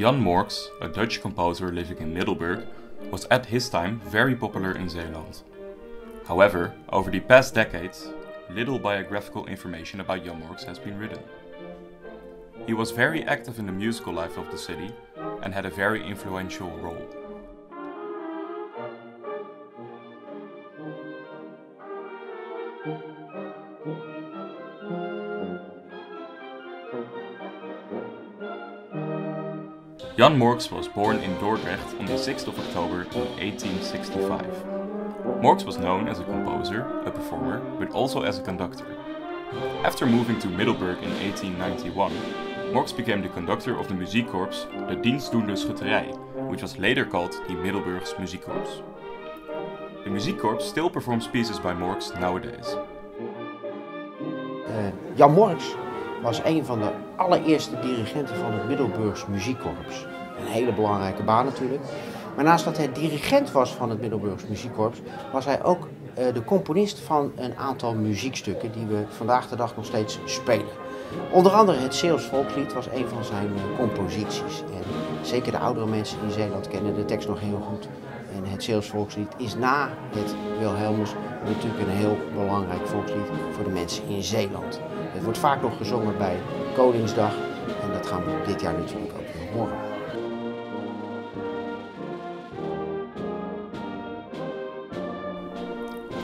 Jan Morks, a Dutch composer living in Middelburg, was at his time very popular in Zeeland. However, over the past decades, little biographical information about Jan Morks has been written. He was very active in the musical life of the city and had a very influential role. Jan Morks was born in Dordrecht on the 6th of October in 1865. Morks was known as a composer, a performer, but also as a conductor. After moving to Middelburg in 1891, Morks became the conductor of the muziekkorps de Dienstdoende Schutterij, which was later called the Middelburgs Muziekkorps. The muziekkorps still performs pieces by Morks nowadays. Uh, Jan Morks was een van de allereerste dirigenten van het Middelburgs Muziekkorps. Een hele belangrijke baan natuurlijk. Maar naast dat hij dirigent was van het Middelburgs Muziekkorps, was hij ook uh, de componist van een aantal muziekstukken die we vandaag de dag nog steeds spelen. Onder andere het Zeeuws volkslied was een van zijn uh, composities. En zeker de oudere mensen in Zeeland kennen de tekst nog heel goed. En het Zeeuws volkslied is na het Wilhelmus natuurlijk een heel belangrijk volkslied voor de mensen in Zeeland. Het wordt vaak nog gezongen bij Koningsdag en dat gaan we dit jaar natuurlijk ook weer horen.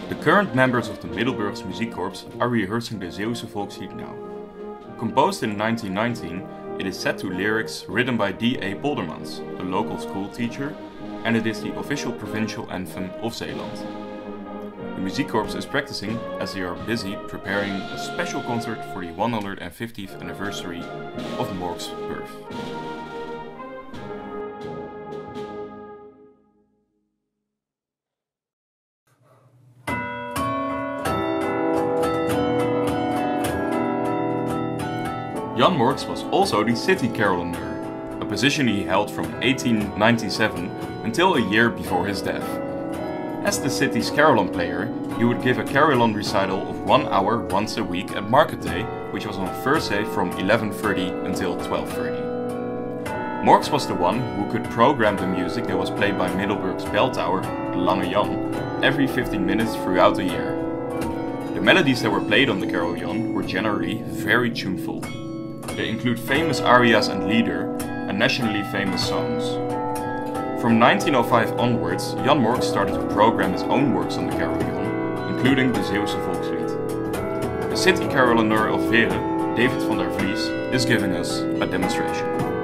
The current members of the Middelburgs Muziekkorps are rehearsing the Zeeuwse Volkslied now. Composed in 1919, it is set to lyrics written by D.A. Poldermans, a local school teacher, and it is the official provincial anthem of Zeeland. The Muziekkorps is practicing as they are busy preparing a special concert for the 150th anniversary of Mork's birth. Jan Morks was also the city carillonneur, a position he held from 1897 until a year before his death. As the city's carillon player, he would give a carillon recital of one hour once a week at Market Day, which was on Thursday from 11.30 until 12.30. Morks was the one who could program the music that was played by Middelburg's bell tower, the Lange Jan, every 15 minutes throughout the year. The melodies that were played on the carillon were generally very tuneful. They include famous arias and lieder, and nationally famous songs. From 1905 onwards, Jan Morks started to program his own works on the carillon, including the Zeeuwse Volkslied. The city carillonneur of Veere, David van der Vlies, is giving us a demonstration.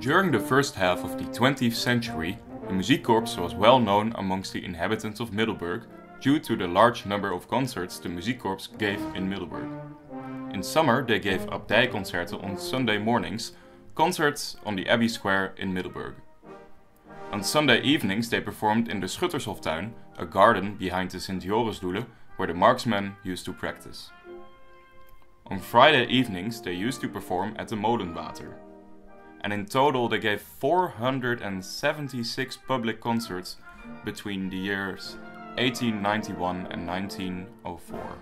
During the first half of the 20th century, the Muziekkorps was well known amongst the inhabitants of Middelburg due to the large number of concerts the Muziekkorps gave in Middelburg. In summer, they gave Abdijconcerten on Sunday mornings, concerts on the Abbey Square in Middelburg. On Sunday evenings, they performed in the Schuttershoftuin, a garden behind the St. Jorisdoelen, where the marksmen used to practice. On Friday evenings, they used to perform at the Molenwater and in total they gave 476 public concerts between the years 1891 and 1904.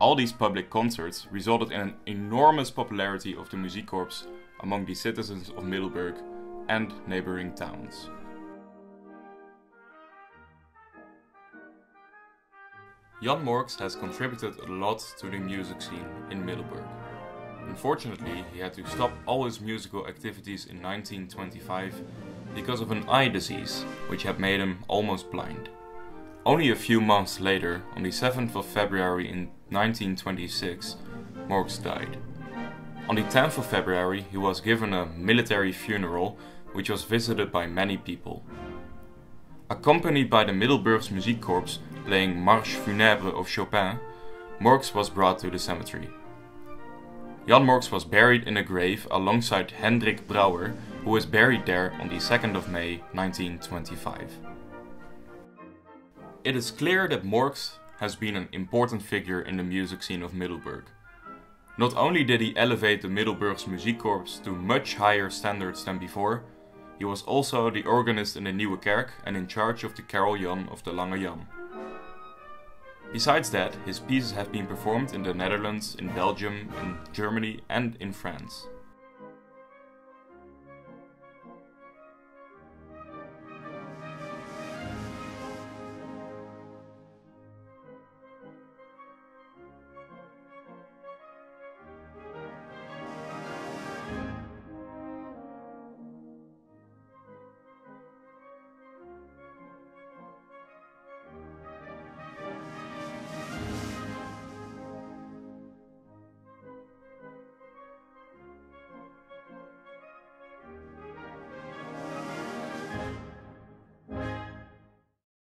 All these public concerts resulted in an enormous popularity of the Muziekkorps among the citizens of Middelburg and neighboring towns. Jan Morks has contributed a lot to the music scene in Middelburg. Unfortunately, he had to stop all his musical activities in 1925 because of an eye disease, which had made him almost blind. Only a few months later, on the 7th of February in 1926, Morks died. On the 10th of February, he was given a military funeral, which was visited by many people. Accompanied by the Middelburgs Muziekkorps playing Marche Funèbre of Chopin, Morks was brought to the cemetery. Jan Morks was buried in a grave alongside Hendrik Brouwer, who was buried there on the 2nd of May 1925. It is clear that Morks has been an important figure in the music scene of Middelburg. Not only did he elevate the Middelburgs Muziekkorps to much higher standards than before, he was also the organist in the Nieuwe Kerk and in charge of the carillon of the Lange Jan. Besides that, his pieces have been performed in the Netherlands, in Belgium, in Germany and in France.